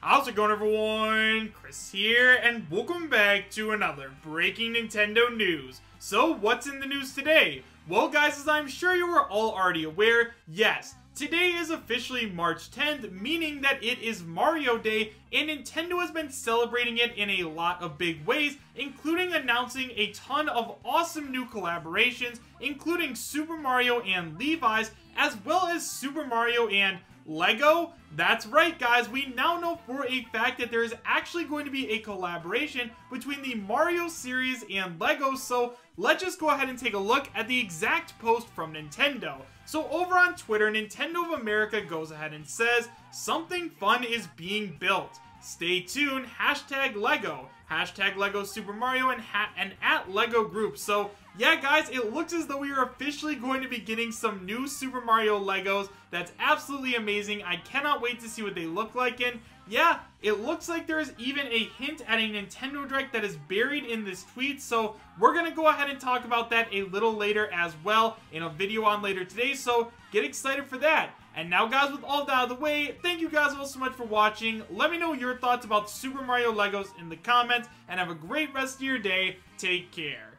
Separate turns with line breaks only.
How's it going everyone? Chris here, and welcome back to another breaking Nintendo news. So, what's in the news today? Well guys, as I'm sure you are all already aware, yes, today is officially March 10th, meaning that it is Mario Day, and Nintendo has been celebrating it in a lot of big ways, including announcing a ton of awesome new collaborations, including Super Mario and Levi's, as well as Super Mario and Lego? That's right, guys. We now know for a fact that there is actually going to be a collaboration between the Mario series and Lego, so let's just go ahead and take a look at the exact post from Nintendo. So over on Twitter, Nintendo of America goes ahead and says, something fun is being built. Stay tuned, hashtag Lego, hashtag Lego Super Mario, and, and at Lego Group. So, yeah, guys, it looks as though we are officially going to be getting some new Super Mario Legos. That's absolutely amazing. I cannot wait to see what they look like. And, yeah, it looks like there's even a hint at a Nintendo Direct that is buried in this tweet. So, we're going to go ahead and talk about that a little later as well in a video on later today. So, get excited for that. And now guys, with all that out of the way, thank you guys all so much for watching. Let me know your thoughts about Super Mario Legos in the comments, and have a great rest of your day. Take care.